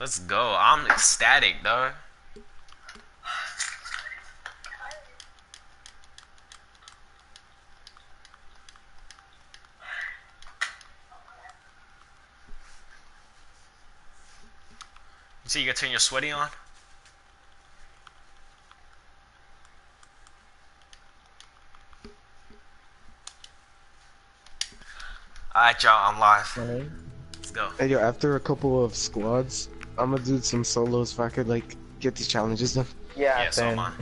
Let's go. I'm ecstatic, dog. So you can turn your sweaty on? Alright, y'all, I'm live. Let's go. Hey, yo, after a couple of squads, I'm gonna do some solos if I could, like, get these challenges done. Yeah, Yeah, so am I.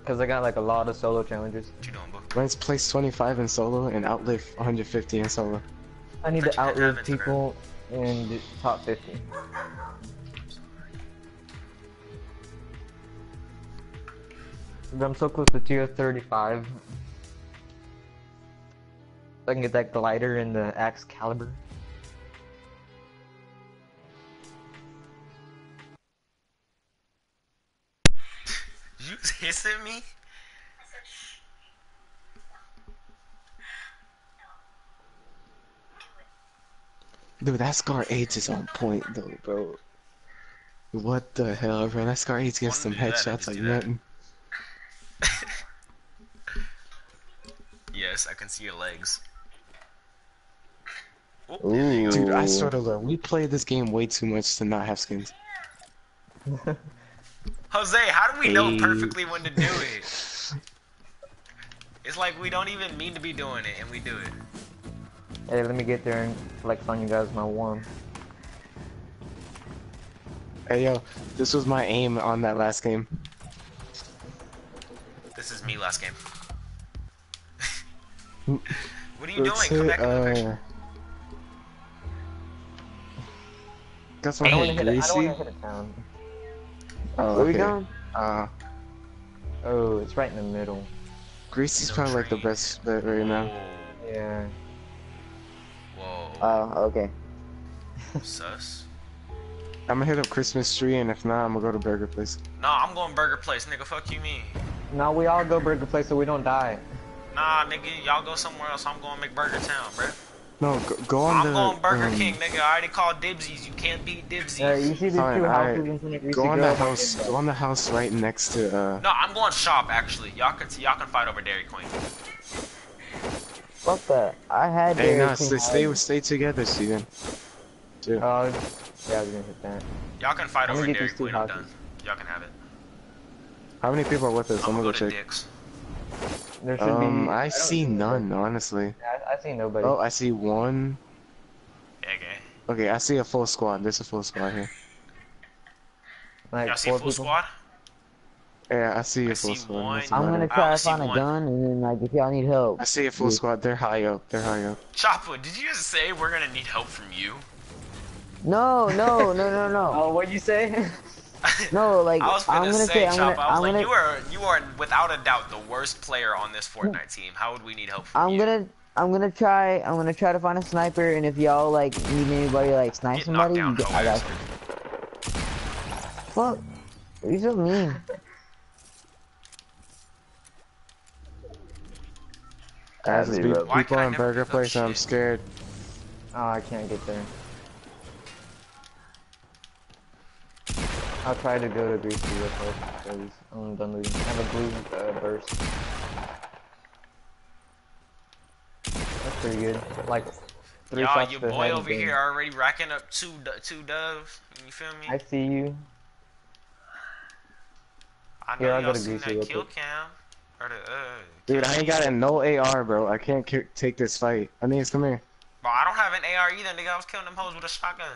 Because I got like a lot of solo challenges. What you doing, bro? Mine's place 25 in solo and outlive 150 in solo. I need But to you can have outlive Instagram. people in the top 50. I'm so close to tier 35. I can get that glider and the axe caliber. Dude, that Scar 8 is on point, though, bro. What the hell, bro? That Scar 8 gets some Wanna do that, headshots like nothing. Yes, I can see your legs. Oh, Ooh. Dude, I swear to Lord, we play this game way too much to not have skins. Jose, how do we know Hey. perfectly when to do it? It's like we don't even mean to be doing it, and we do it. Hey, let me get there and flex on you guys my warm. Hey, yo, this was my aim on that last game. This is me last game. what are you Let's doing? Come hit, back in the picture. uh... Got I some don't Hey, want to hit. a- I don't greasy. want to hit a town. Oh, Where we going? Uh, Oh, it's right in the middle. Greasy's No probably like the best bet right now. Yeah. Whoa. Oh, okay. Sus. I'm gonna hit up Christmas tree, and if not, I'm gonna go to Burger Place. No, I'm going Burger Place, nigga. Fuck you, me. Now we all go burger place so we don't die. Nah, nigga, y'all go somewhere else. I'm going McBurger Town, bro. No, go, go on I'm the. going Burger um, King, nigga. I already called Dibsies. You can't beat Dibsies. Yeah, you see these Fine, two alright. houses in front of Greasy Go on the house. Go on the house right next to. uh... No, I'm going shop actually. Y'all can y'all can fight over Dairy Queen. Fuck that. I had Hey, Dairy no, stay, stay, stay together, Steven. Dude, Oh, yeah, I was gonna hit that. Y'all can fight I'm over gonna get Dairy these Queen. I'm done. Y'all can have it. how many people are with us? I'm I'm gonna gonna go go to check. Dick's. There should Um, be. I don't see see none, honestly. I, I see nobody. Oh, I see one. Okay. Okay, I see a full squad. There's a full squad here. like Y'all see full people. squad? Yeah, I see I a full see squad. one. I'm gonna try to find a gun, and then like if y'all need help. I see a full Yeah. squad. They're high up. They're high up. Chopper, did you just say we're gonna need help from you? No, no, no, no, no, Oh, what'd you say? no. Like I was gonna, I'm gonna say, say, I'm Chopper. gonna, I was I'm like, gonna, you are you are without a doubt the worst player on this Fortnite team. How would we need help from I'm you? gonna, I'm gonna try, I'm gonna try to find a sniper, and if y'all like need anybody like snipe somebody, you get, hoe I got ass. you. Fuck, you so mean. Guys, there's That'd be be- Why people in Burger Place, and I'm scared. Oh, I can't get there. I'll try to go to Greasy real quick because I'm done looting. I have a blue uh, burst. That's pretty good. Like three Y'all, your boy over and here already racking up two do- two doves. You feel me? I see you. I know Here, I'll y'all seen Greasy that real kill quick. cam. Or uh, Dude, I ain't got a no AR, bro. I can't take this fight. Aeneas, come here. Bro, I don't have an AR either, nigga. I was killing them hoes with a shotgun.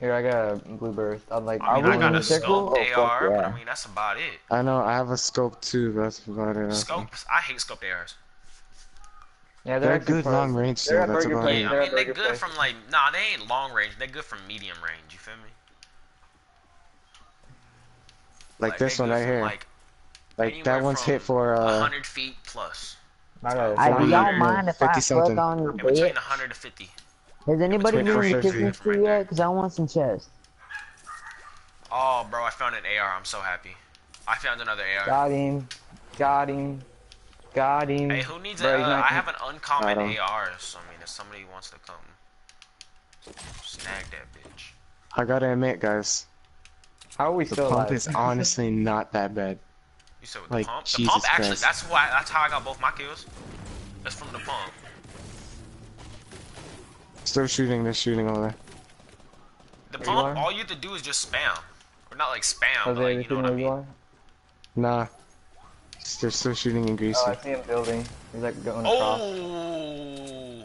Here, I got a blue burst. I'm like, I mean, Are I we got a the circle? scoped Oh, fuck AR, but. I mean, that's about it. I know, I have a scope too, but that's about it. Scopes, I hate scoped ARs. yeah, They're actually good pros. long range, They're though. That's Burger about Place. it. They're I mean, they're good Place. from like, nah, they ain't long range. They're good from medium range. You feel me? Like this one right here. Like, Like that one's hit for a uh. hundred feet plus. I got a I Forty don't mind if 50 I something. fuck on your In between a hundred to fifty. Has anybody between been in the 50. Christmas tree yet? Cause I want some chest. Oh, bro, I found an AR. I'm so happy. I found another AR. Got him. Got him. Got him. Hey, who needs a? Bro, he's Uh, I have an uncommon AR. So I mean, if somebody wants to come, Snag that bitch. I gotta admit, guys, How are we the still pump alive? is honestly not that bad. You said with the Like, pump? The Jesus pump actually, Christ. that's why, that's how I got both my kills. That's from the pump. Still shooting, they're shooting over there. The Where you pump, are? all you have to do is just spam. Or not like spam, Are but they, like, you know what I mean? Are? Nah. They're still shooting in Greasy. Oh, I see him building. He's like going across. Oh!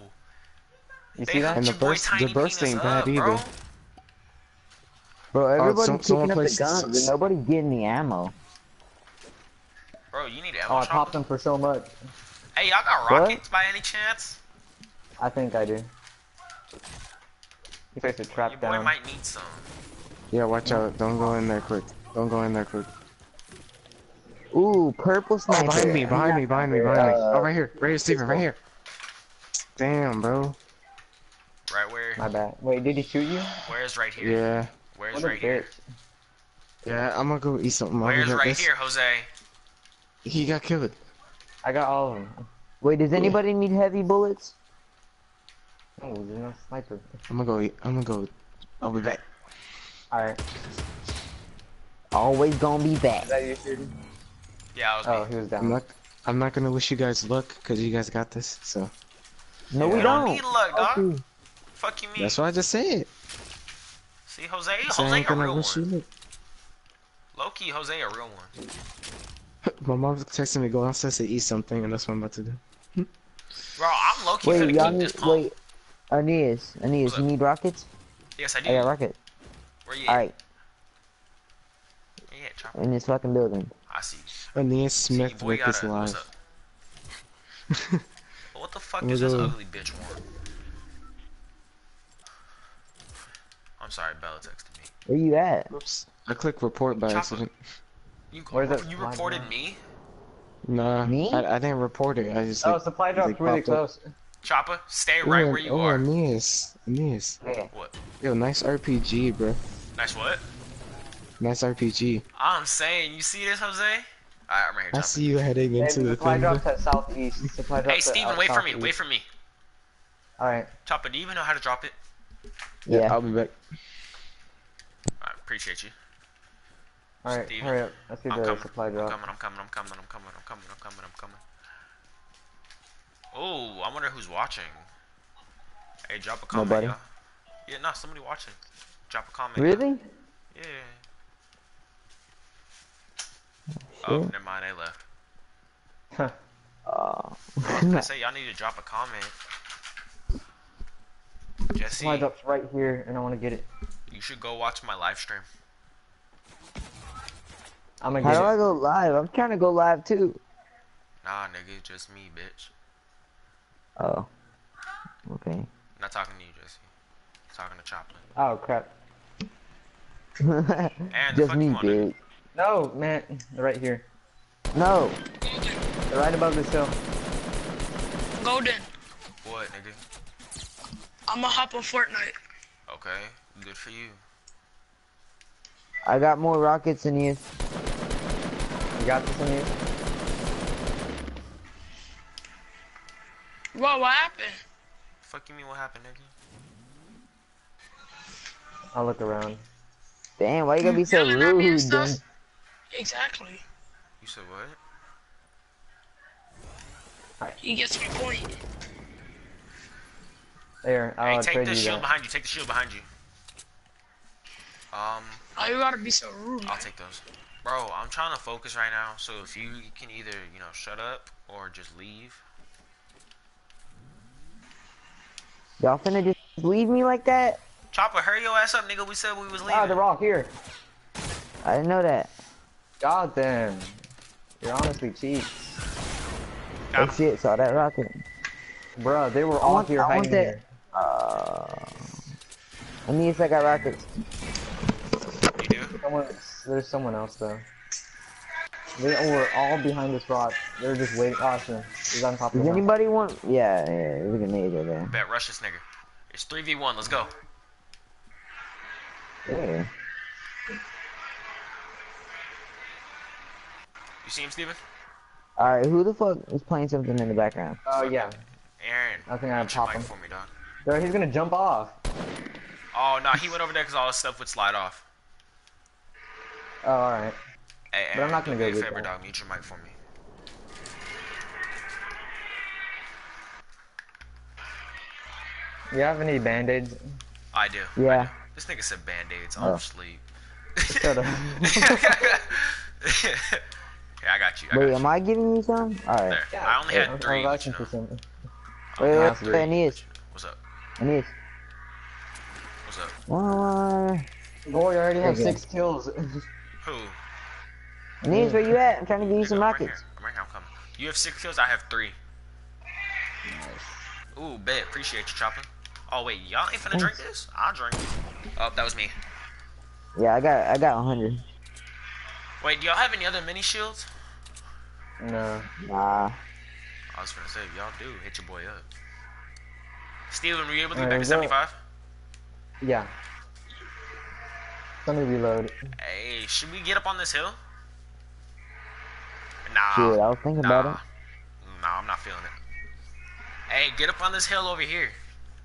You They see that? hooked And the your boy burst- the burst Penis ain't bad up, either. bro. Bro, oh, everybody's some- someone picking up the guns and nobody's getting the ammo. Bro, you need Oh, ammo I popped them for so much. Hey, y'all got What? rockets by any chance? I think I do. He placed a Your trap boy down. might need some. Yeah, watch out. Don't go in there quick. Don't go in there quick. Ooh, purple Oh, sniper. behind me, behind me, behind me, behind me. Uh, Oh, right here. Right here, Steven, right here. Damn, bro. Right where? My bad. Wait, did he shoot you? Where's right here? Yeah. Where's What right here? Yeah, I'm gonna go eat something. I'll Where's right This- here, Jose? He got killed. I got all of them. Wait, does anybody need heavy bullets? Oh, there's no sniper. I'm gonna go. I'm gonna go. I'll be back. Alright. Always gonna be back. Is that you shooting? Yeah, I was Oh, me. he was I'm down. not. I'm not gonna wish you guys luck because you guys got this. So No, You we don't don't. need luck, dog. Okay. Fuck you, me. that's what I just said. See, Jose, I Jose ain't a gonna real wish you one. luck. Low-key, Jose a real one. My mom's texting me go downstairs to eat something, and that's what I'm about to do. Bro, I'm low-key Wait, finna y'all keep need, this pump. wait. Aeneas, Aeneas, What's you need rockets? Yes, I do. I got rockets. Where you at? Alright, Yeah, in this fucking building. I see. Aeneas See, Smith boy Rick is gotta- what's live. up? What the fuck We'll is this ugly bitch want? I'm sorry, Bella texted me. Where you at? Oops. I clicked report by accident. You, Where's that you reported down? me? Nah, Me? I, I didn't report it. I just Oh, like. supply they drop's really popped up. close. Chopper, stay Ooh, right where you oh, are. Aeneas. Aeneas. Yeah. What? Yo, nice RPG, bro. Nice what? Nice RPG. I'm saying, you see this, Jose? Alright, I'm right here, I see you heading And into the supply thing. drops at southeast. Supply drops Hey, Steven, at wait for me, southeast. wait for me. Alright. Chopper, do you even know how to drop it? Yeah. I'll be back. I appreciate you. Alright, hurry up. Let's see I'm the coming, supply I'm coming, I'm coming, I'm coming, I'm coming, I'm coming, I'm coming, I'm coming. Oh, I wonder who's watching. Hey, drop a comment, Nobody. y'all. Yeah, no, somebody watching. Drop a comment. Really? Yeah. Oh, Sure. never mind, they left. Huh. Uh, I say y'all need to drop a comment. Jesse, Supply drop's right here, and I want to get it. you should go watch my live stream. I'm gonna how get do it. I go live? I'm trying to go live too. Nah, nigga, it's just me, bitch. Oh. Okay. Not talking to you, Jesse. talking to Chopper. Oh crap. And Just me, you bitch. No, man. Right here. No. They're right above this hill. Golden, What, nigga? I'ma hop on Fortnite. Okay, good for you. I got more rockets than you. You got this in you? Whoa, what happened? Fuck you mean what happened, nigga? I'll look around. Damn, why you gotta be so Yelling at me and rude? stuff? Exactly. You said what? He gets my point. There, hey, I'll take trade the you shield that. behind you. Take the shield behind you. Um, Why you gotta be so rude. I'll take those. Bro, I'm trying to focus right now, so if you can either, you know, shut up or just leave. Y'all finna just leave me like that? Chopper, hurry your ass up, nigga. We said we was leaving. Ah, the rock here. I didn't know that. God damn. You're honestly cheap. Got Oh him. shit, saw that rocket. Bruh, they were I all want- here I want hiding that- here. Uh, Aeneas, I got rockets. You do? Someone, there's someone else though. They were all behind this rock. They're just waiting. Oh, awesome. He's on top of Does the rock. anybody want? Yeah, yeah, there's a grenade over there. Bet, rush this nigga. It's 3v1, let's go. Yeah. You see him, Steven? Alright, who the fuck is playing something in the background? Oh yeah. Aaron. I think I mute your pop him. for me, dog. Bro, he's gonna jump off. Oh no, he went over there because all his stuff would slide off. Oh, alright. Hey, But I'm not gonna go a get favor, dog. Mute your mic for me. You have any band-aids? I do. Yeah. This nigga said band-aids. I'm Oh. asleep. Shut up. yeah, I got you. I Wait, got am you. I giving you some? Alright. There. I only I'm- had three. I'm but, vouching for some. Wait, Yeah, wait, wait, Aeneas. What's up? Aeneas. What's up? Why? Boy, I already have Okay. six kills. Who? Aeneas, where you at? I'm trying to give you some I'm right rockets. I'm right here. I'm coming. You have six kills. I have three. Ooh, bet. Appreciate you, Chopper. Oh wait, y'all ain't finna drink this? I'll drink. Oh, that was me. Yeah, I got I got 100. Wait, do y'all have any other mini shields? no. Nah. I was gonna say, if y'all do, hit your boy up. Steven, were you able to get Alright, back to go. 75? Yeah. Let me reload. Hey, should we get up on this hill? Nah. Shit, I was thinking nah. about it. Nah, I'm not feeling it. Hey, get up on this hill over here.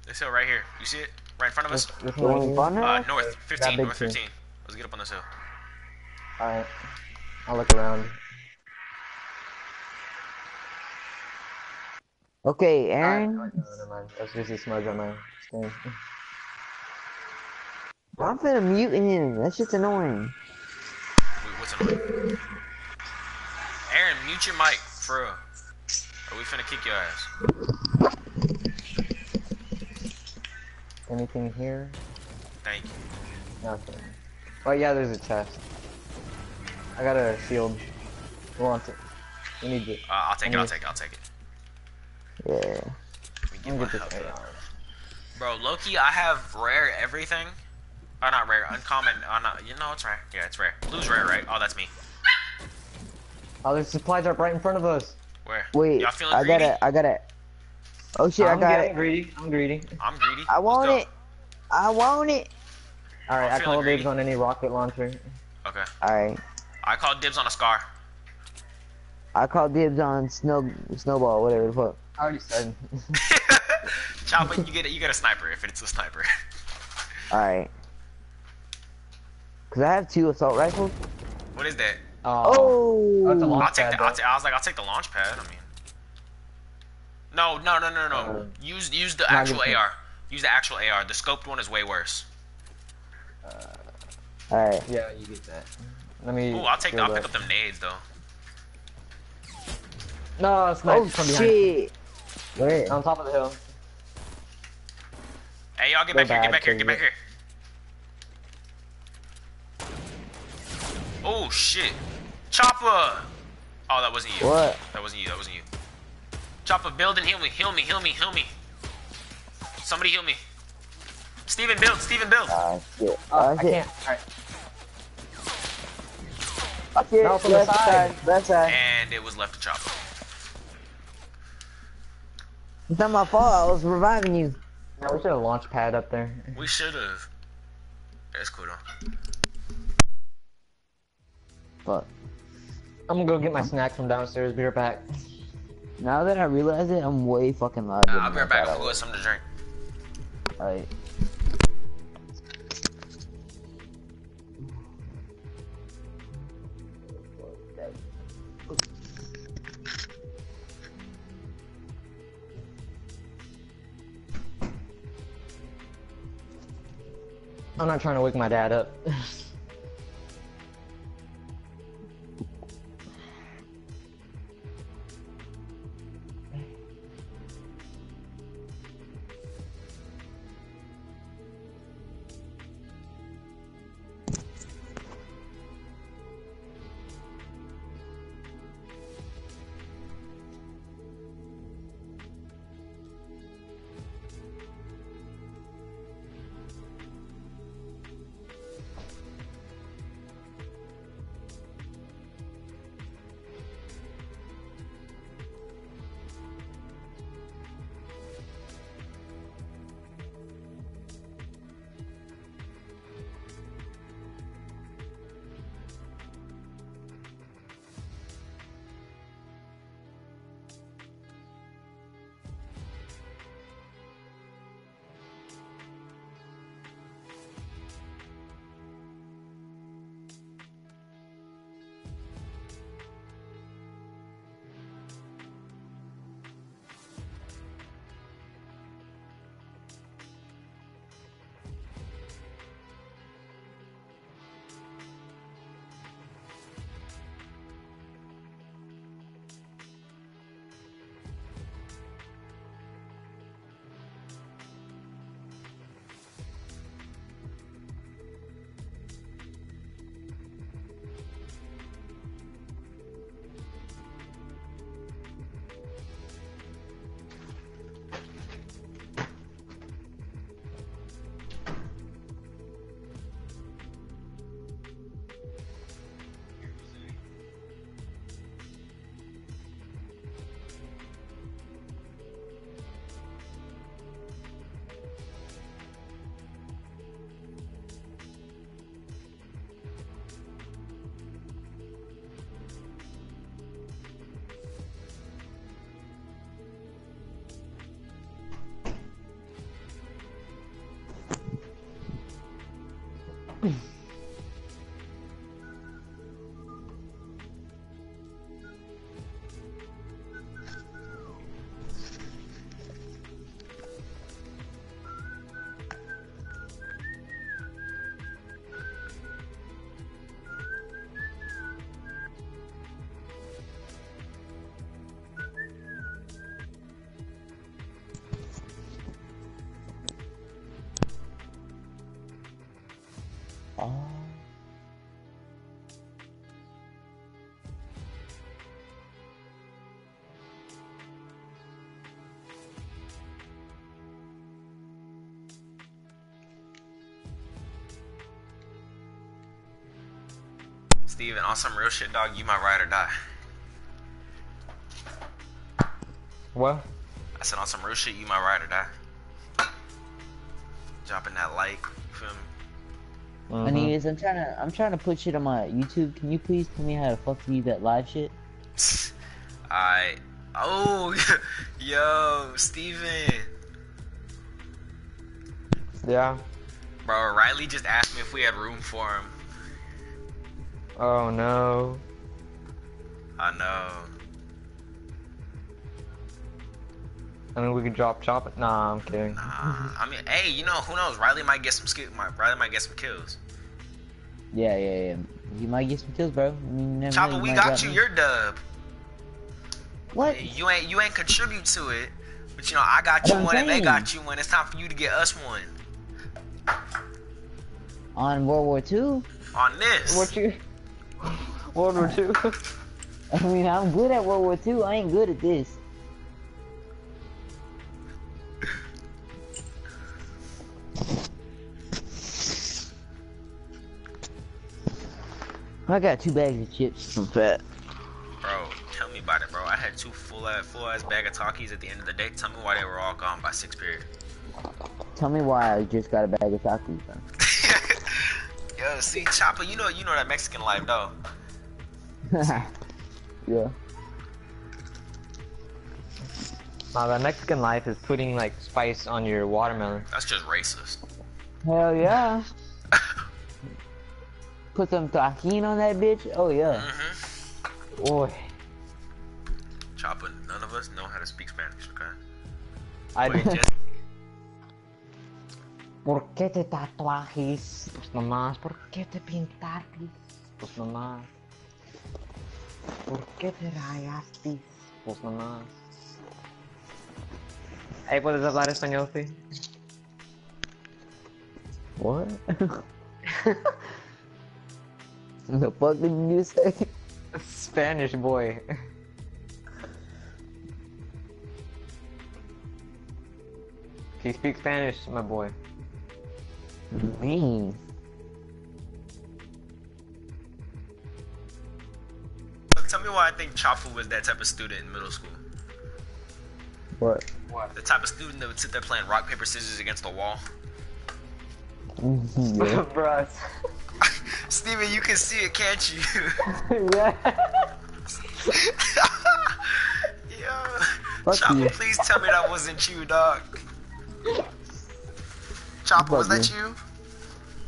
This hill right here. You see it? Right in front of us? This, this The one one right in here? front of Uh, north. 15, north tree. 15. Let's get up on this hill. Alright. I'll look around. Okay, Alright, Aaron. no, never mind. That's just a smudge on my skin. I'm finna mute him. That's just annoying. Wait, what's annoying? Aaron, mute your mic, for real. Or we finna kick your ass. Anything here? Thank you. Nothing. Oh yeah, there's a chest. I got a shield. Who wants it? We need it. Uh, I'll take it, I'll take it, I'll take it. Yeah. Let me get my get health this Bro, low-key, I have rare everything. Oh, not rare, uncommon. Oh, not, you know it's rare. Yeah, it's rare. Blue's rare, right? Oh, that's me. Oh, there's supplies supply drop right in front of us. Where? Wait, Y'all feeling I greedy? got it. I got it. Oh shit, I'm I got getting it. greedy. I'm greedy. I'm greedy. I want it. I want it. Alright, I'm I feeling call dibs on any rocket launcher. Okay. Alright. I call dibs on a scar. I call dibs on snow, snowball, whatever the fuck. I already said. Chopper, you get a, you get a sniper if it's a sniper. Alright. Cause I have two assault rifles. what is that? Oh. That's a Oh. launch I'll take pad, the. I'll I was like, I'll take the launch pad. I mean. No, no, no, no, no. Uh, use use the actual good. AR. Use the actual AR. The scoped one is way worse. Alright. Yeah, you get that. Let me. Ooh, I'll take. shield I'll pick up. up them nades though. No, snipe Oh from behind. shit. Where? On top of the hill. Hey, y'all get Go back here. Get back, back here. Get back here. Oh shit, Chopper! Oh, that wasn't you. What? That wasn't you. That wasn't you. Chopper, build and heal me. Heal me. Heal me. Heal me. Somebody heal me. Steven, build. Steven, build. Ah shit. Oh, I shit. can't. Alright. Shit. No, from the Left side. side. Left side. And it was left to Chopper. It's not my fault. I was reviving you. No, we should have launch pad up there. We should have. That's cool though. Fuck. I'm gonna go get my snack from downstairs. Be right back. Now that I realize it, I'm way fucking loud. Uh, I'll be right back. I'll go get something to drink. Alright. I'm not trying to wake my dad up. Mm-hmm. Steven, on some real shit, dog, you might ride or die. What? I said on some real shit, you might ride or die. Dropping that like, you feel me? Mhm. Anyways, I'm trying to I'm trying to put shit on my YouTube. Can you please tell me how to fuck do that live shit? I oh yo Steven. Yeah. Bro, Riley just asked me if we had room for him. Oh no. I know. I mean, we could drop chop it. Nah, I'm kidding. Nah, I mean, hey, you know who knows? Riley might get some skill. Riley might get some kills. Yeah, yeah, yeah. You might get some kills, bro. I mean, never Chopper, we might got drop you me. your dub. What? You ain't you ain't contribute to it, but you know I got you what I'm one and they got you one. It's time for you to get us one On World War Two? on this. What you? World War Two. I mean, I'm good at World War Two. I ain't good at this. I got two bags of chips. I'm fat. Bro, tell me about it, bro. I had two full ass full ass bag of Takis at the end of the day. Tell me why they were all gone by six period. Tell me why I just got a bag of Takis. bro. Yo, see Chopper, you know you know that Mexican life though. yeah. Nah, the Mexican life is putting like spice on your watermelon. That's just racist. Hell yeah. Put some Tajín on that bitch. Oh yeah. hmm Boy, Chopper, none of us know how to speak Spanish, okay? I Wait, just ¿Por qué te tatuajes? Pues nomás, ¿por qué te pintaste? Pues nomás. ¿Por qué te rayaste? Pues nomás. Hey, ¿puedes hablar español, sí? What? the fuck did you say? Spanish boy. Can you speak Spanish, my boy? Mean. tell me why I think Chopper was that type of student in middle school. What? What? The type of student that would sit there playing rock paper scissors against the wall. Mm-hmm, yeah. Bruh. Steven, you can see it, can't you? yeah. Yo, Chopper, please tell me that wasn't you, dog. Chopper, was that you?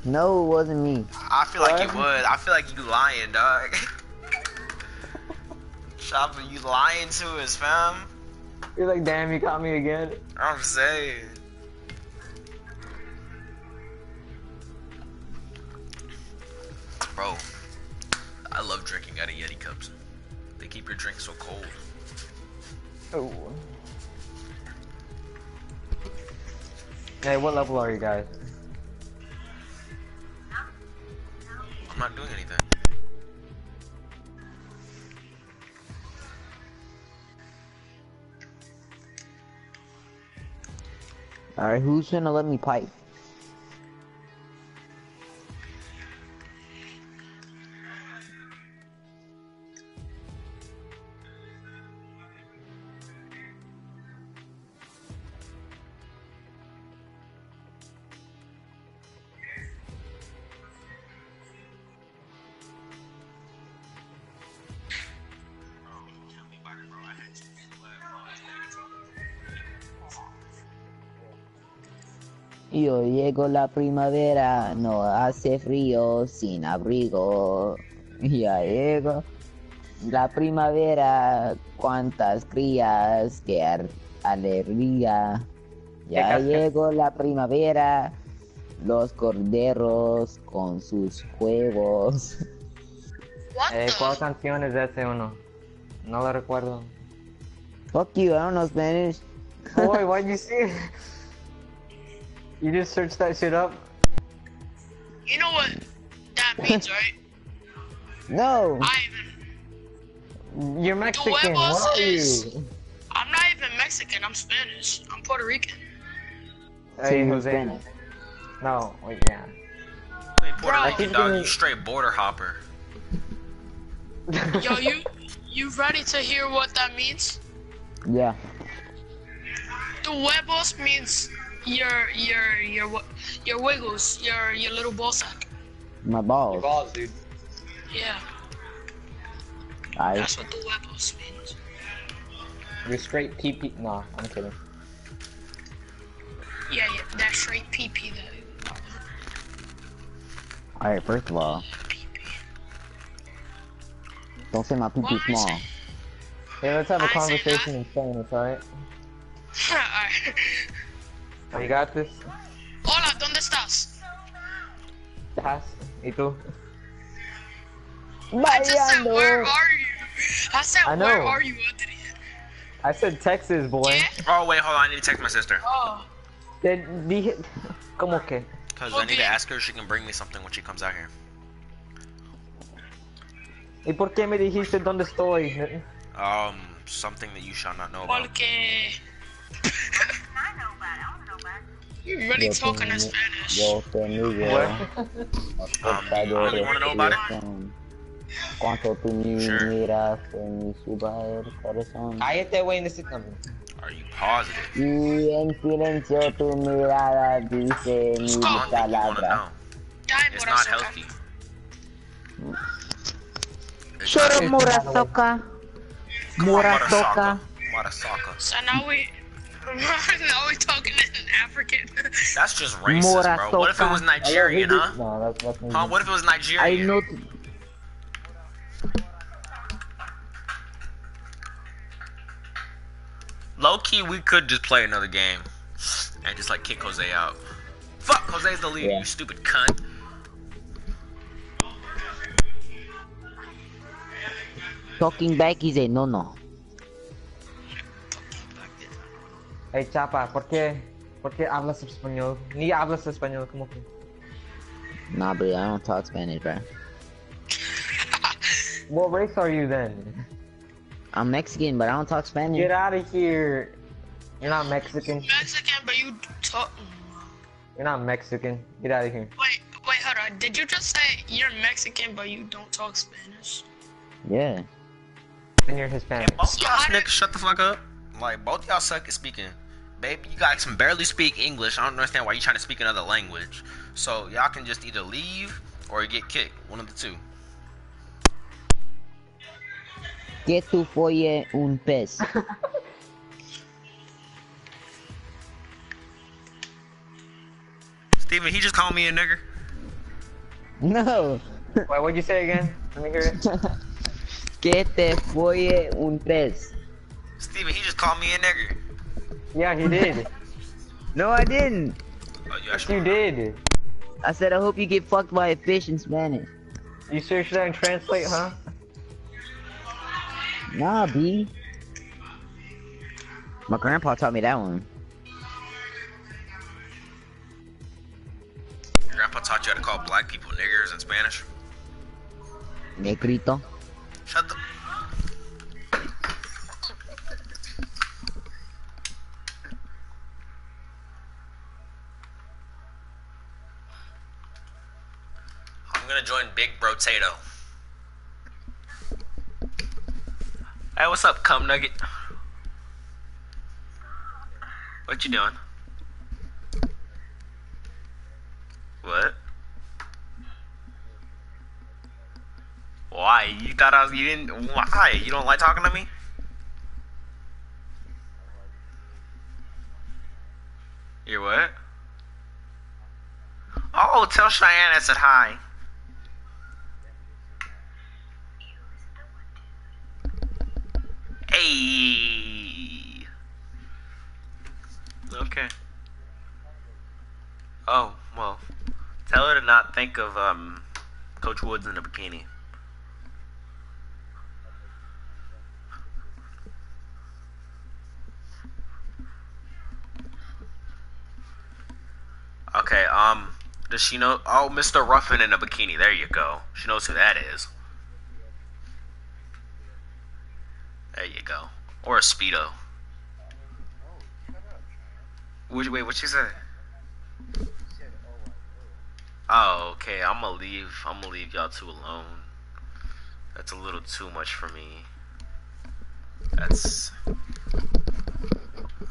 No, it wasn't me. I feel like it What? was. I feel like you lying, dog. Chopper, you lying to us, fam. You're like, damn, you caught me again. I'm saying. Bro, I love drinking out of Yeti cups. They keep your drink so cold. Oh. Hey, what level are you guys? I'm not doing anything. Alright, who's gonna let me pipe? Yo llego la primavera, no hace frío sin abrigo. Ya llego la primavera, cuántas crías, qué alegría. Ya llegó la primavera, los corderos con sus huevos. What Eh? ¿cuál canción es ese uno? No lo recuerdo. Fuck you, I don't know Spanish. Boy, why'd you see You just searched that shit up? You know what that means, right? No! I even. You're Mexican, huevos what are is- you? I'm not even Mexican. I'm Spanish. I'm Puerto Rican. Hey, Jose. Spanish. No, wait, yeah. Hey, Puerto Bro. Rican dog, you straight border hopper. Yo, you you ready to hear what that means? Yeah. The huevos means your your your what your wiggles, your your little ball sack. My balls. Your Balls, dude. Yeah, I that's what the huevos means. You're straight PP. Nah, I'm kidding. Yeah, yeah, that's straight PP though. Alright, first of all, don't say my pee pee small. it- Hey, let's have a I say conversation in Spanish, alright? Alright. You got this? Hola, ¿dónde estás? Pass. ¿Y tú? I just said, where Bailando. are you? I said, I where are you, Anthony? I said Texas, boy. Yeah? Oh wait, hold on. I need to text my sister. Oh, Then dije... ¿Cómo que? Cause I need to ask her if she can bring me something when she comes out here. ¿Y por qué me dijiste dónde estoy? Um, something that you shall not know about. porque. You're really Yo talking in tengo- Spanish. Yo te miro. What? Um, you really want to know about it? Cuánto tú me Sure. miras en mi suba el corazón. Cállate, güey, necesitamos. Are you positive? Y en silencio tu mirada dice mis I don't think you want to palabras. know. Dime It's what not else, okay? healthy. It's Choro not- Murasoka. Come on, Murasoka. Murasaka. So now we. Now we talking in African. That's just racist, bro. What if it was Nigerian, huh? No, that's, that's. Huh? What if it was I Nigerian? know. Low key, we could just play another game and just like kick Jose out. Fuck, Jose's the leader, Yeah. you stupid cunt. Talking back is a no no. Hey, Chapa, ¿por qué? ¿Por qué hablas español? Ni hablas español, ¿cómo que? Nah, bro, I don't talk Spanish, bro. What race are you then? I'm Mexican, but I don't talk Spanish. Get out of here. You're not Mexican. Mexican, but you talk. You're not Mexican. Get out of here. Wait, wait, hold on. Did you just say you're Mexican, but you don't talk Spanish? Yeah. And you're Hispanic. Both y'all Got shut the fuck up. Like, both y'all suck at speaking. Babe, you guys can barely speak English. I don't understand why you're trying to speak another language. So, y'all can just either leave or get kicked. One of the two. Que tu folle un pez. Steven, he just called me a nigger. no. Wait, what'd you say again? Let me hear it. que te folle un pez. Steven, he just called me a nigger. Yeah, he did. No, I didn't. Oh, you yes, you did. I said I hope you get fucked by a fish in Spanish. You search that and translate, huh? Nah, B. My grandpa taught me that one. Your grandpa taught you how to call black people niggers in Spanish. Negrito. Shut the. I'm gonna join Big Bro Tato. Hey, what's up, cum nugget? What you doing? What? Why? You thought I was you didn't why? You don't like talking to me? You're what? Oh, tell Cheyenne I said hi. Hey. Okay. Oh, well. Tell her to not think of um Coach Woods in a bikini. Okay, um, does she know? Oh, Mr. Ruffin in a bikini. There you go. She knows who that is. There you go. Or a Speedo. Wait, what she say? Oh, okay. I'm gonna leave. I'm gonna leave y'all two alone. That's a little too much for me. That's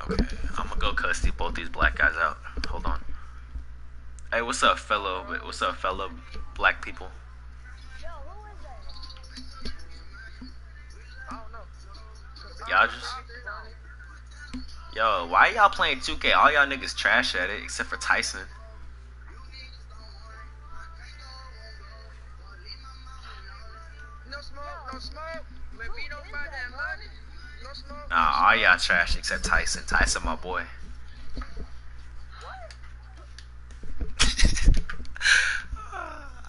okay. I'm gonna go cuss both these black guys out. Hold on. Hey, what's up, fellow? What's up, fellow black people? Y'all just Yo, why y'all playing 2K? All y'all niggas trash at it, except for Tyson. All y'all trash except Tyson. Tyson, my boy.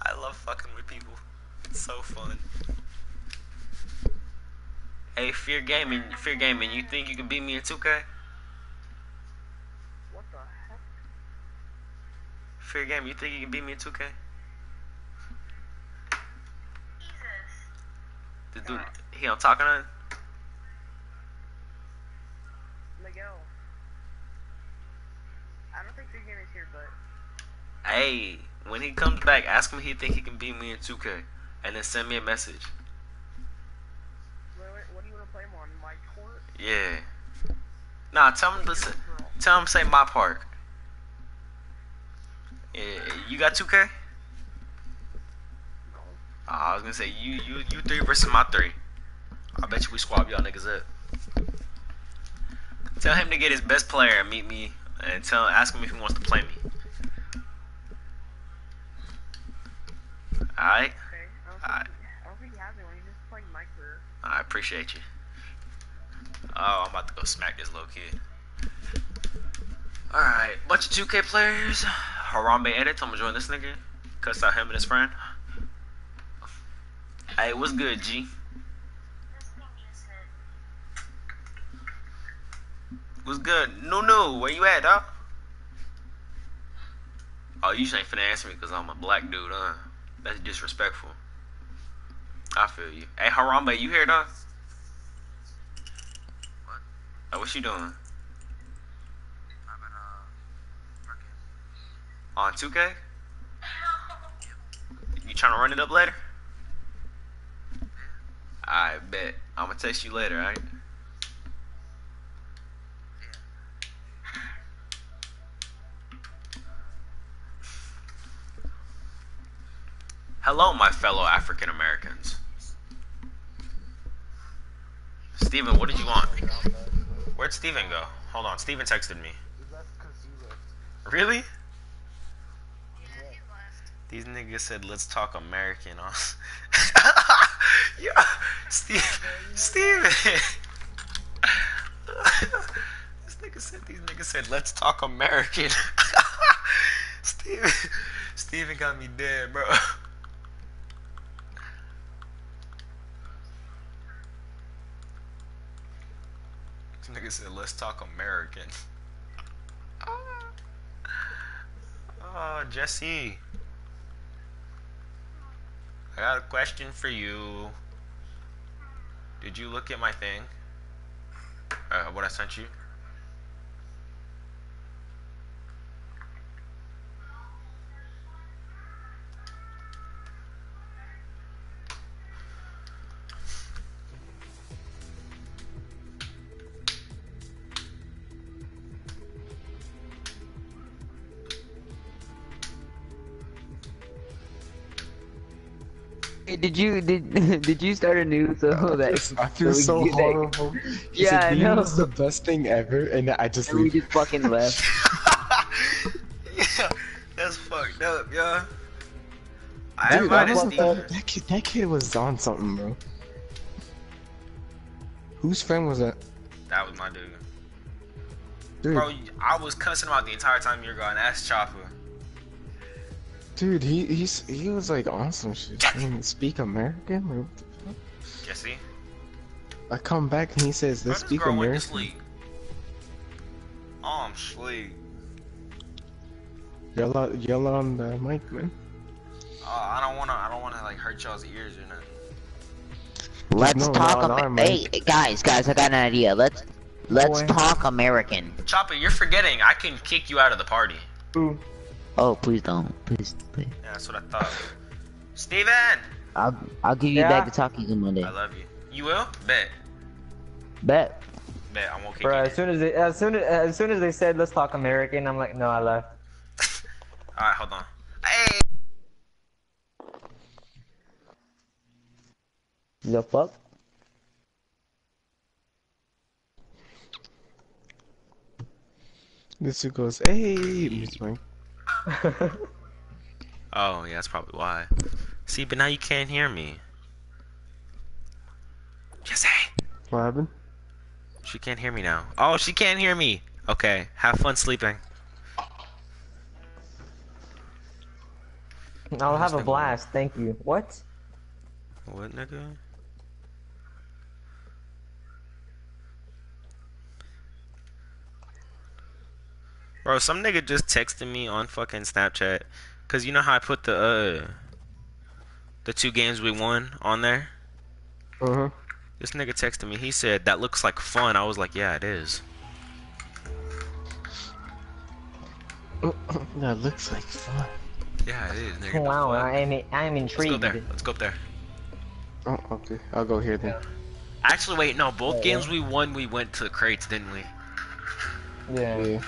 I love fucking with people. It's so fun. Hey, Fear Gaming, Fear Gaming, you think you can beat me in 2K? What the heck? Fear Gaming, you think you can beat me in 2K? The dude, he don't talking on. Miguel. I don't think the game is here, but Hey, when he comes back, ask him if he think he can beat me in 2K, and then send me a message. wait, wait, what do you want to play him on? My court? Yeah. Nah, tell him to say, tell him say my park. Yeah, you got 2K? Uh, I was gonna say you you you three versus my three. I bet you we squab y'all niggas up. Tell him to get his best player and meet me, and tell ask him if he wants to play me. All right, Okay. I don't, think Alright. he, I don't think he has anyone. He's just playing my career. I appreciate you. Oh, I'm about to go smack this little kid. Alright, bunch of 2K players. Harambe Edit, I'm gonna join this nigga. Cuss out him and his friend. Hey, what's good, G? What's good? No, no, where you at, dog? Oh, you just ain't finna answer me because I'm a black dude, huh? That's disrespectful. I feel you. Hey, Harambe, you here, dog? What? Oh, what you doing? I'm uh, working. On 2K? You trying to run it up later? I bet. I'm gonna text you later, alright? Hello, my fellow African Americans. Steven, what did you want? Where'd Steven go? Hold on, Steven texted me. Really? These niggas said, let's talk American on. yeah, Steve, Steven. this nigga said, these niggas said, let's talk American. Steven, Steven got me dead, bro. This nigga said, let's talk American. Oh, Jesse. I got a question for you. Did you look at my thing? Uh, what I sent you? Did you did did you start a new so that I feel so so can get that- horrible. Yeah, said, I "Being know. is the best thing ever, and I just and we just fucking left? yeah, that's fucked up, yo. I Dude, that, wasn't Steven. that, uh, that kid. That kid was on something, bro. Whose friend was that? That was my dude. Dude, Bro, I was cussing him out the entire time you were gone. That's Chopper. Dude, he he's he was like awesome some shit. I mean, speak American. Like, what the fuck? Jesse? I come back and he says, "Let's this speak girl went to American." sleep. Oh, I'm sleep. Yell out, yell on the mic, man. Uh, I don't wanna, I don't wanna like hurt y'all's ears or nothing. Let's No, talk. no, no, hey, guys, guys, I got an idea. Let's let's Boy. talk American. Chopper, you're forgetting. I can kick you out of the party. Oh, please don't, please, please. Yeah, that's what I thought. Steven! I'll I'll give you Yeah. back the talkies on Monday. I love you. You will? Bet. Bet. Bet. I'm okay. Bro, as soon as they, as soon as, as soon as they said let's talk American, I'm like, no, I left. Alright, hold on. Hey! The fuck? This goes, hey, Miss Wayne. Oh, yeah, that's probably why. See, but now you can't hear me. Jesse! What happened? She can't hear me now. Oh, she can't hear me! Okay, have fun sleeping. I'll have a blast, thank you. What? What, nigga? Bro, some nigga just texted me on fucking Snapchat. Cause you know how I put the uh the two games we won on there? Uh-huh. This nigga texted me. He said that looks like fun. I was like, yeah, it is. that looks like fun. Yeah, it is. Nigga. Wow, I am I am intrigued. Let's go intrigued. there. Let's go up there. Oh, okay. I'll go here then. Actually, wait, no. Both Yeah. games we won, we went to the crates, didn't we? Yeah. Yeah.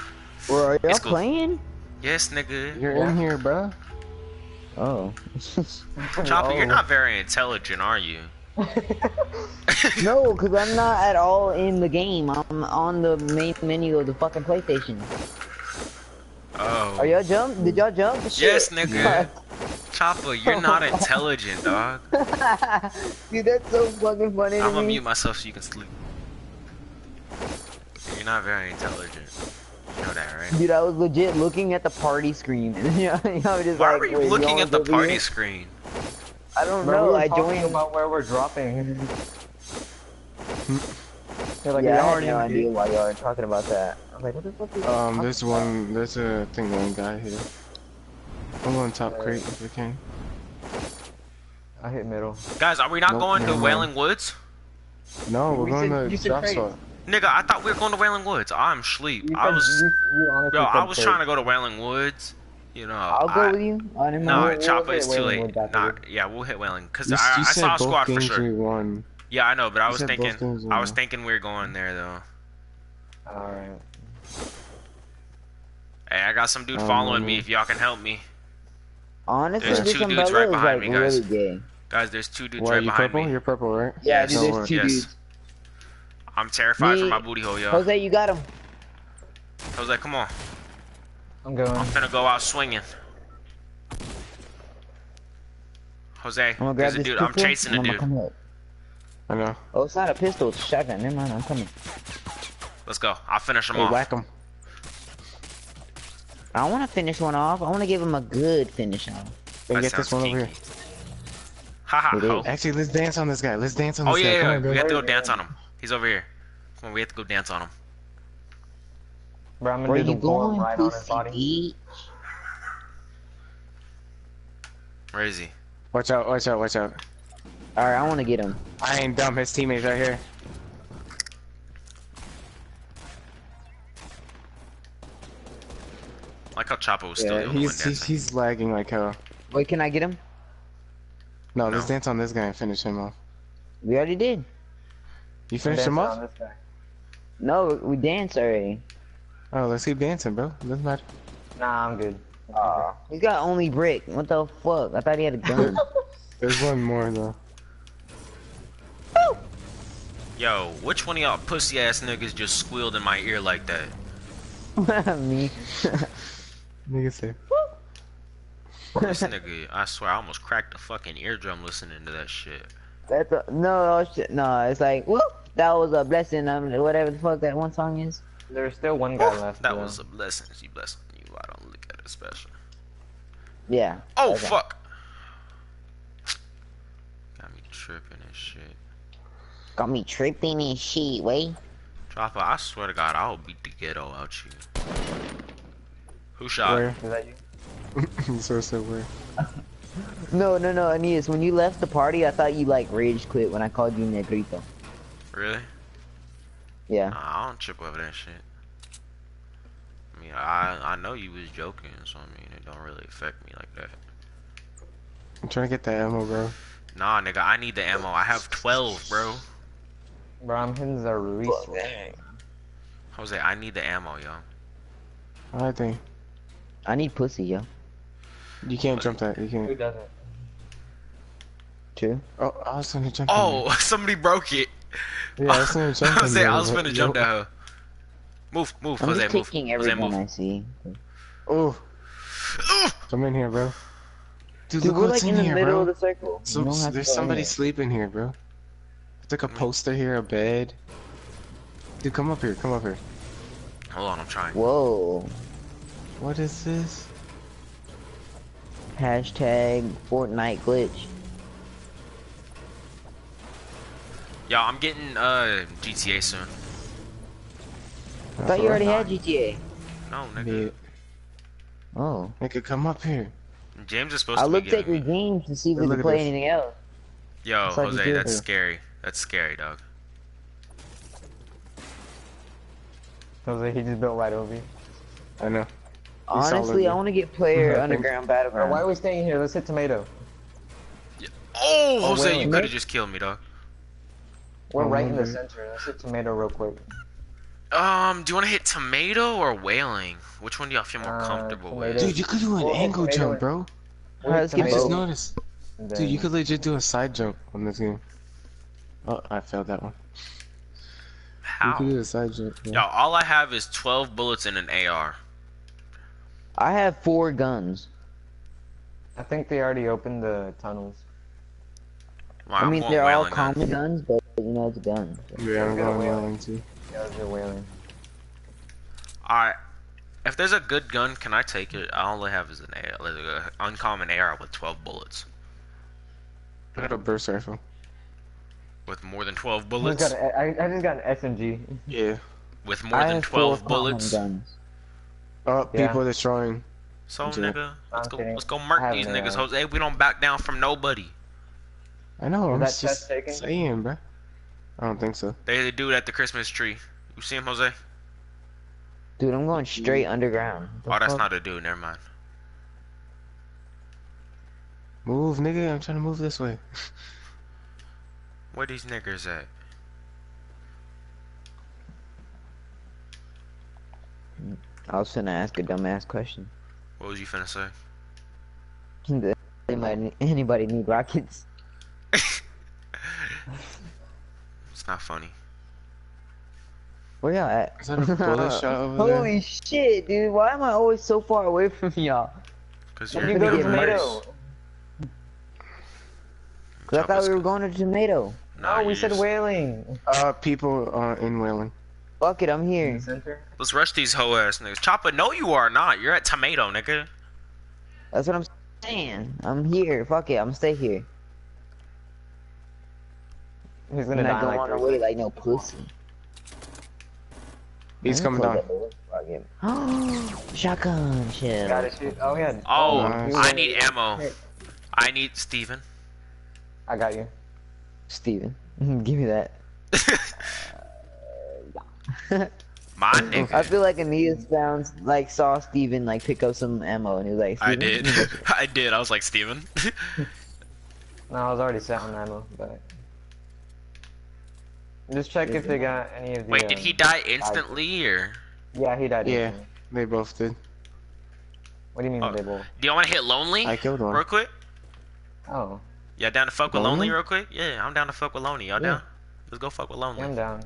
Well, are y'all It's cool. playing? Yes, nigga. You're in here, bro. Oh. Chopper, you're Oh. not very intelligent, are you? no, because I'm not at all in the game. I'm on the main menu of the fucking PlayStation. Oh. Are y'all jump? Did y'all jump? Yes, nigga. Chopper, you're not intelligent, dog. Dude, that's so fucking funny I'm gonna me. mute myself so you can sleep. You're not very intelligent. You know that, right? Dude, I was legit looking at the party screen. And you know, I was just Why like, were you wait, looking at the party here? screen? I don't Bro, know. were I talking joined. about where we're dropping. They're like, yeah, I had already no idea the- why y'all are talking about that. I was like, what the fuck is Um, there's one, there's a thing one guy here. I'm going top crate if we can. I hit middle. Guys, are we not Nope, going to never. Wailing Woods? No, we're We going said- you to drop crate. spot. Nigga, I thought we were going to Wailing Woods. I'm sleep. You I was, you, you honestly yo, I was crate. trying to go to Wailing Woods. You know, I'll I, go with you. Oh, never No, mind. we'll Chopper, it's too late. Nah, yeah, we'll hit Wailing because I, I saw a squad for games sure. won. Yeah, I know, but I was thinking, we I was thinking we were going there though. Alright. Hey, I got some dude Um, following me. If y'all can help me, Honestly, There's two dudes right behind like me, guys. really guys, there's two dudes What, right you behind purple? me. You're purple, right? Yeah, Yes. dude, there's two Yes. dudes. I'm terrified for my booty hole, yo. Jose, you got him. Jose, come on. I'm going. I'm finna go out swinging. Jose, I'm gonna grab there's a dude. pistol. I'm chasing a I'm dude. gonna. I know. Oh, it's not a pistol. It's a shotgun. Never mind. I'm coming. Let's go. I'll finish him Hey, off. whack him. I want to finish one off. I want to give him a good finish off. Hey, That get this sounds one over here. Haha. It ho. Actually, let's dance on this guy. Let's dance on oh, this Oh guy. yeah, Come yeah. on, we have to go dance on him. He's over here. Come on, we have to go dance on him. Bro, I'm gonna Where do you the form going, right on his pussy body. bitch? Where is he? Watch out, watch out, watch out. All right, I want to get him. I ain't dumb. His teammates right here. Like how Chapo was still Yeah, the only one he's, he's he's lagging like hell. Wait, can I get him? No, let's dance on this guy and finish him off. We already did. You finished him dancing off? on this guy. No, we danced already. Oh, let's keep dancing, bro. Doesn't matter. Nah, I'm good. Aw. He's got only brick. What the fuck? I thought he had a gun. There's one more though. Yo, which one of y'all pussy ass niggas just squealed in my ear like that? Me. Nigga say. This nigga, I swear, I almost cracked the fucking eardrum listening to that shit. That's a, no, oh, shit, no. It's like, whoop. That was a blessing. Um, whatever the fuck that one song is. There's still one guy left. That though. was a blessing. She blessing you. I don't look at it special. Yeah. Oh Okay. fuck! Got me tripping and shit. Got me tripping and shit. Wait. Dropper, I swear to God, I'll beat the ghetto out you. Who shot? Where? Is that you? so so where? No, no, no, Aeneas. When you left the party, I thought you like rage quit when I called you Negrito. Really? Yeah. Nah, I don't trip over that shit. I mean, I I know you was joking, so I mean, it don't really affect me like that. I'm trying to get that ammo, bro. Nah, nigga, I need the ammo. I have 12, bro. Bro, I'm hitting the resource. Jose, I need the ammo, yo. I think I need pussy, yo. you can't jump that. You Who can't. doesn't? True. Oh, I was gonna jump. Oh, somebody broke it. There. yeah, I was gonna jump. on Jose, there, I was but finna jump no. that. Move, move, I'm Jose, just move. kicking Jose, move. I see. Oh, come in here, bro. Dude, Dude, look we're what's like in in the here, middle bro. of the circle. So, You don't have to there's somebody there. sleeping here, bro. It's like a poster here, a bed. Dude, come up here, come up here. Hold on, I'm trying. Whoa. What is this? Hashtag Fortnite glitch. Yo, I'm getting uh GTA soon. I thought you already had GTA. No, nigga. Yeah, Oh. nigga, come up here. James is supposed I to be looked at getting your games to see if we Look could play this. anything else. Yo, It's like you Jose, that's here. scary. That's scary, dog. Jose, he just built right over you. I know. Honestly, I want to get player Thanks. Underground Bro, why are we staying here? Let's hit tomato. Oh, Jose, wait, you could have just killed me, dog. We're Oh, right in the center. Let's hit tomato real quick. Um, do you want to hit tomato or Wailing? Which one do y'all feel more Uh, comfortable tomato. with? Dude, you could do an Well, angle jump, bro. Alright, let's I get just noticed. And Dude, you could legit do a side jump on this game. Oh, I failed that one. How? You could do a side jump. Yeah. Y'all, I have is 12 bullets in an AR. I have four guns. I think they already opened the tunnels. Well, I mean, they're all whaling common guns, but you know it's a gun. so. Yeah, I'm going Wailing. Wailing too. Yeah, they're Wailing. Alright. If there's a good gun, can I take it? I only have is an AR, like a uncommon AR with 12 bullets. I got a burst rifle. With more than 12 I just, bullets? got a, I, I just got an SMG. Yeah. With more I than 12 bullets? Guns. Oh, Yeah. people destroying. So, Yeah. nigga, let's go, kidding. let's go I murk these niggas, Jose. We don't back down from nobody. I know, I'm that just chest taken? saying, bruh. I don't think so. They the dude at the Christmas tree. You see him, Jose? Dude, I'm going straight underground. What the Oh, that's fuck? not a dude. Never mind. Move, nigga. I'm trying to move this way. Where these niggers at? I was finna ask a dumbass question. What was you finna say? Anybody, anybody need rockets? It's not funny. Where y'all at? Is that a bullet shot over there? Holy shit, dude! Why am I always so far away from y'all? Cause You you're can go to get numbers. tomato. Cause I thought we were going to tomato. Nah, oh, we said just- Wailing. Uh, people uh, in Wailing. Fuck it, I'm here. the. Let's rush these hoe ass niggas. Chopper, no, you are not. You're at tomato, nigga. That's what I'm saying. I'm here. Fuck it, I'm stay here. He's gonna not die in going like on three away like no pussy. He's coming down. close that door. Fuck it. Shotgun shell. Got it, shoot. Oh yeah. Oh, oh, nice. I need ammo. I need Steven. I got you. Steven. Give me that. My nigga. I feel like Aeneas found like saw Steven like pick up some ammo and he was like, I did. I did. I was like, Steven. No, I was already set on ammo, but just check if they got any of the. Wait, did um, he die instantly or? Yeah, he died. Yeah. instantly. They both did. What do you mean Oh. they both? Do you want to hit lonely I killed one. real quick? Oh, Y'all down to fuck with lonely Lonely? real quick? Yeah, I'm down to fuck with lonely. Y'all Yeah. down? Let's go fuck with yeah, I'm lonely. down.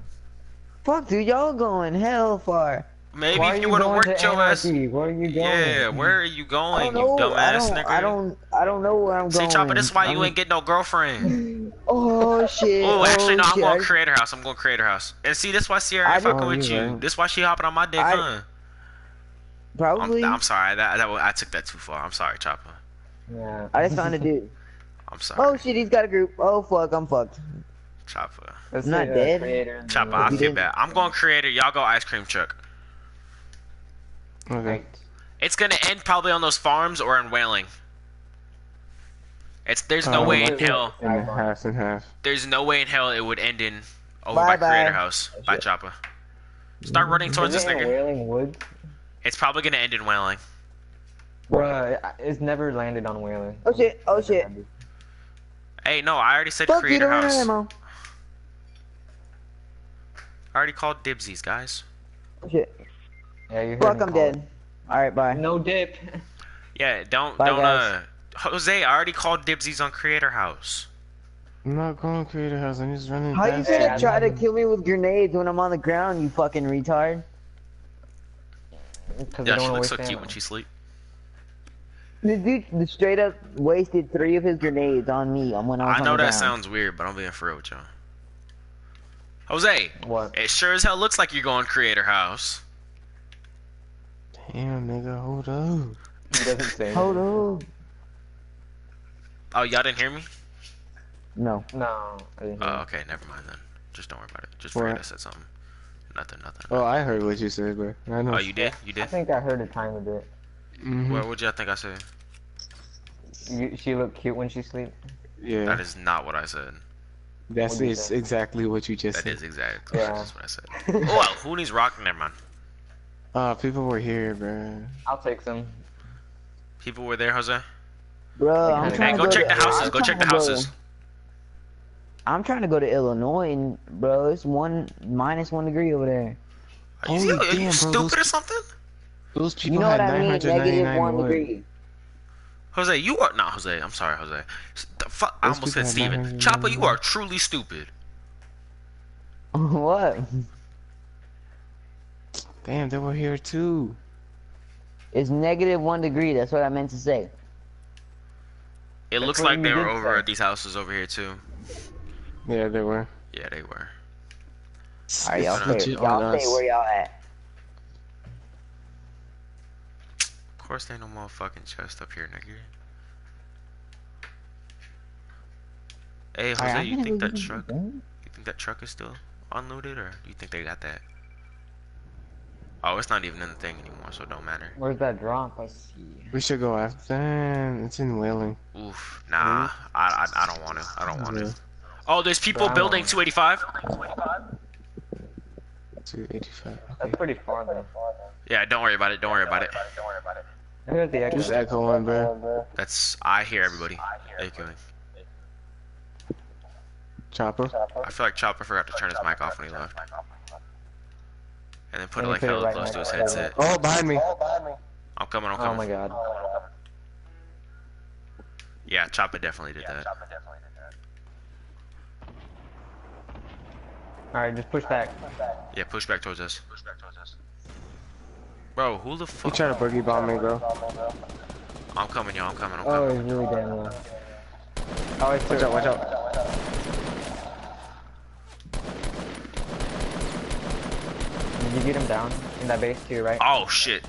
Fuck, dude, y'all going hell far. Maybe Why if you would have going worked to your ass. anarchy? Where are you going? Yeah, where are you I going, don't you know. I dumbass don't. nigga? I don't. I don't know where I'm See, going. See, Chopper, this is why you I'm- ain't get no girlfriend. Oh shit. Oh, actually, no, I'm shit. going I- creator house. I'm going to creator house. And see, this why Sierra ain't fucking with you. you right. This why she hopping on my dick, I- huh? Probably. I'm, I'm sorry. That, that I took that too far. I'm sorry, Chopper. Yeah. I just found a dude. I'm sorry, Oh shit, he's got a group. Oh fuck, I'm fucked. Chopper. Let's Not dead. Chopper, I you feel bad. I'm going creator. Y'all go ice cream truck. Okay. It's gonna end probably on those farms or in Wailing. It's there's no Um, way in hell. And half and half. There's no way in hell it would end in over Bye by bye. creator house by Chopper. Start running towards Is this it in nigga. Wailing Woods? It's probably gonna end in Wailing. Bruh, it's never landed on Wailing. Oh shit, oh shit. Hey, no, I already said Fuck creator don't house. ammo. I already called dibsies, guys. Oh Shit. Yeah, you heard Fuck, him I'm dead. Alright, bye. No dip. Yeah, don't Bye, don't guys. uh Jose, I already called dibsies on creator house. I'm not going creator house. I'm just running How you past gonna try to kill me with grenades when I'm on the ground, you fucking retard? Because Yeah, she looks so waste cute when she sleep. The dude straight up wasted three of his grenades on me on when I was I on know the that ground. sounds weird, but I'm being for real with y'all. Jose, What? it sure as hell looks like you're going creator house. Damn, nigga, hold up. He doesn't say. Hold up. Oh, y'all didn't hear me? No. No. I didn't hear Oh, okay, never mind then. Just don't worry about it. Just What? forget I said something. Nothing, nothing. Oh, I heard what you said, bro. I know. Oh, you did? You did? I think I heard a tiny bit. Mhm. What would y'all think I said? You, she looked cute when she sleep. Yeah, That is not what I said. that's what'd you it's say? exactly what you just That said. is exactly Yeah. what I said. Oh, well, who needs rock? Never mind. Uh, people were here, bro. I'll take some. People were there, Jose. Bro, I'm Hey, trying Hey, to go check to, the houses. I'm Go check trying the to houses. I'm trying to go to Illinois, and bro, it's one minus one degree over there. Are you, Holy are you damn, bro, stupid those- or something? Those people You know had what I mean? Negative one wood. degree. Jose, you are not Jose. I'm sorry, Jose. The fuck, I almost said had Steven. Chopper, you are truly stupid. what? Damn, they were here too. It's negative one degree. That's what I meant to say. It That's looks like they were over say. at these houses over here too. Yeah, they were. Yeah, they were. All right, y'all stay, y'all stay where y'all at. Of course, there ain't no motherfucking chest up here, nigga. Hey, Jose, All right, I'm you think that truck? my. You think that truck is still unloaded, or do you think they got that? Oh, it's not even in the thing anymore, so it don't matter. Where's that drop? I see. We should go after them. It's in Wailing. Oof, nah, I, I, I don't want to. I don't want Yeah. to. Oh, there's people Bro, I building want- 285. 285. That's Okay. pretty far though. Yeah, don't worry about it. Don't worry about it. Don't I heard the Just exit. echoing, bro. That's I hear everybody. echoing. Chopper. I feel like Chopper forgot to turn his mic off when he left, and then put it like put it hella right close to his next to headset. Oh, behind me. I'm coming. I'm coming. Oh, oh, oh my coming. god. Yeah, Chopper definitely did that. Chopper definitely did that. Alright, just push back. Yeah, push back towards us. Push back towards us. Bro, who the He fuck? trying to boogie bomb me, bro. I'm coming, yo. I'm coming. I'm Oh, coming. he's really damn low. Oh, it's Watch out, watch out. You get him down in that base to your right? Oh shit.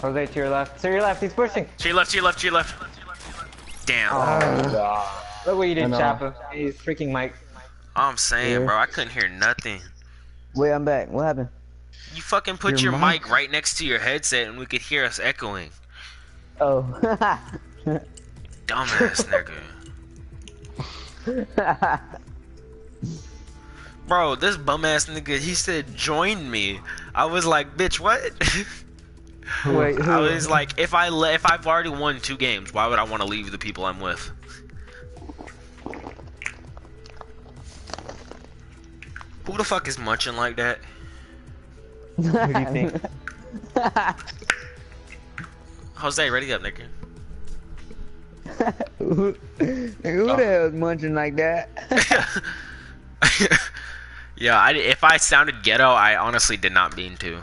Jose to your left. To your left, he's pushing. To your left. To your left. To your left. Damn. Oh, Look what you did, know. Chopper. He's freaking Mike. I'm saying, Yeah. bro. I couldn't hear nothing. Wait, I'm back. What happened? You fucking put Your your, mic. mic right next to your headset, and we could hear us echoing. Oh. Dumbass nigga. Bro, this bum ass nigga, he said join me. I was like, bitch, what? Wait, I was like, if I le- if I've already won two games, why would I want to leave the people I'm with? Who the fuck is munching like that? Who do you think? Jose, ready up, nigga. who, who the hell's munching like that? Yeah, I, if I sounded ghetto, I honestly did not mean to.